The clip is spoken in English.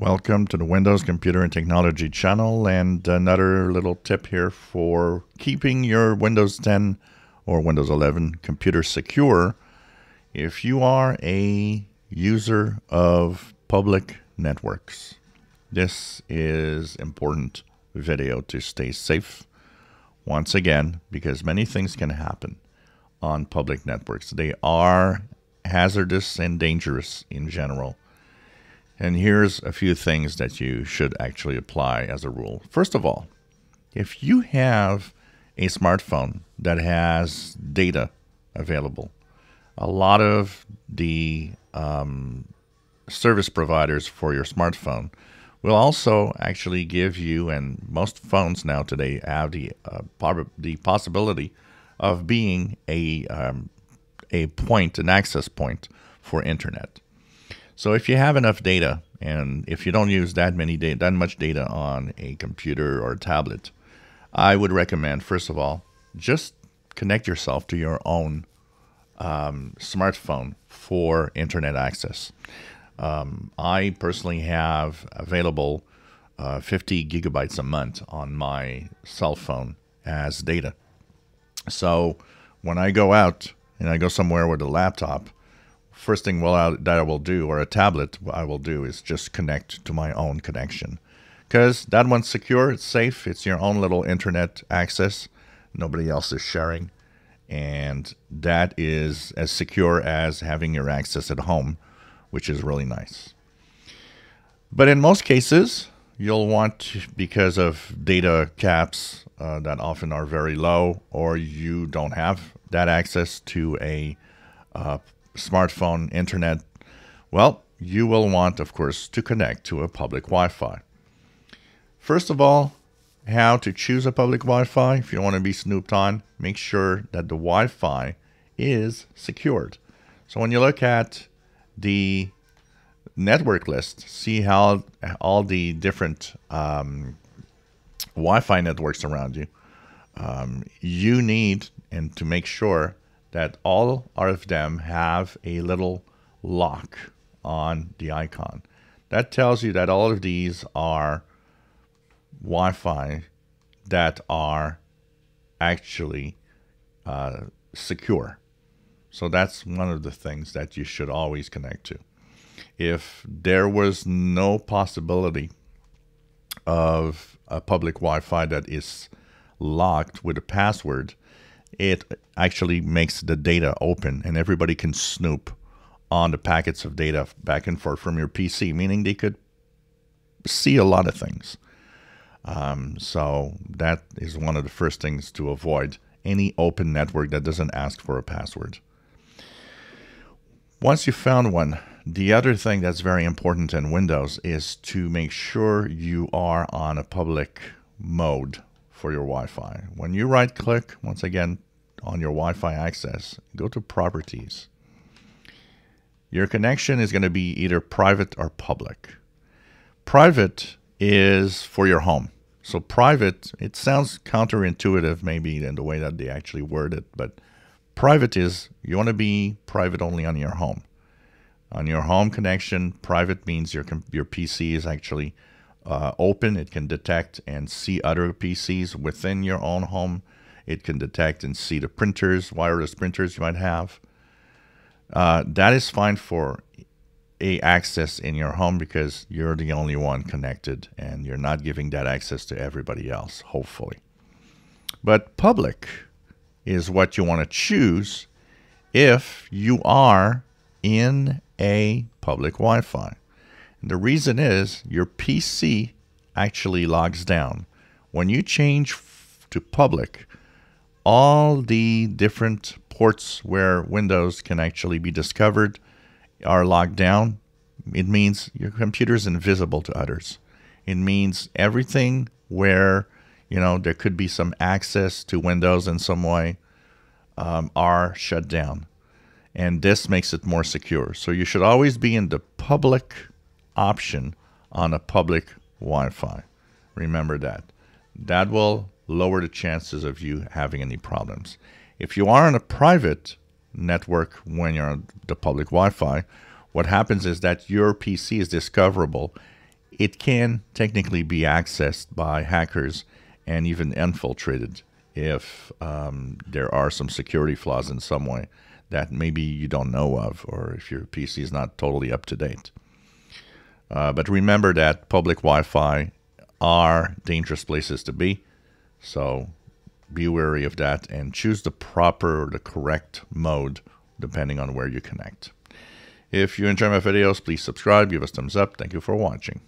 Welcome to the Windows Computer and Technology channel and another little tip here for keeping your Windows 10 or Windows 11 computer secure. If you are a user of public networks, this is important video to stay safe once again because many things can happen on public networks. They are hazardous and dangerous in general. And here's a few things that you should actually apply as a rule. First of all, if you have a smartphone that has data available, a lot of the um, service providers for your smartphone will also actually give you, and most phones now today have the uh, the possibility of being a um, a point, an access point for internet. So if you have enough data, and if you don't use that many data, that much data on a computer or a tablet, I would recommend first of all just connect yourself to your own um, smartphone for internet access. Um, I personally have available uh, 50 gigabytes a month on my cell phone as data. So when I go out and I go somewhere with a laptop, first thing well, I, that I will do, or a tablet, I will do is just connect to my own connection. Because that one's secure, it's safe, it's your own little internet access. Nobody else is sharing. And that is as secure as having your access at home, which is really nice. But in most cases, you'll want, because of data caps uh, that often are very low, or you don't have that access to a uh, smartphone, internet, well, you will want, of course, to connect to a public Wi Fi. First of all, how to choose a public Wi Fi. If you want to be snooped on, make sure that the Wi Fi is secured. So when you look at the network list, see how all the different um, Wi Fi networks around you, um, you need and to make sure that all of them have a little lock on the icon. That tells you that all of these are Wi-Fi that are actually uh, secure. So that's one of the things that you should always connect to. If there was no possibility of a public Wi-Fi that is locked with a password, it actually makes the data open and everybody can snoop on the packets of data back and forth from your PC, meaning they could see a lot of things. Um, so that is one of the first things to avoid any open network that doesn't ask for a password. Once you found one, the other thing that's very important in Windows is to make sure you are on a public mode for your Wi-Fi. When you right click, once again, on your Wi-Fi access, go to properties. Your connection is going to be either private or public. Private is for your home. So private, it sounds counterintuitive maybe in the way that they actually word it, but private is you want to be private only on your home. On your home connection, private means your your PC is actually uh, open. It can detect and see other PCs within your own home. It can detect and see the printers, wireless printers you might have. Uh, that is fine for a access in your home because you're the only one connected and you're not giving that access to everybody else, hopefully. But public is what you want to choose if you are in a public Wi Fi. The reason is your PC actually logs down. When you change to public, all the different ports where Windows can actually be discovered are locked down. It means your computer is invisible to others. It means everything where you know there could be some access to Windows in some way um, are shut down, and this makes it more secure. So you should always be in the public option on a public Wi-Fi. Remember that. That will lower the chances of you having any problems. If you are on a private network when you're on the public Wi Fi, what happens is that your PC is discoverable it can technically be accessed by hackers and even infiltrated if um, there are some security flaws in some way that maybe you don't know of or if your PC is not totally up to date. Uh, but remember that public Wi Fi are dangerous places to be. So be wary of that and choose the proper or the correct mode depending on where you connect. If you enjoy my videos, please subscribe, give us thumbs up. Thank you for watching.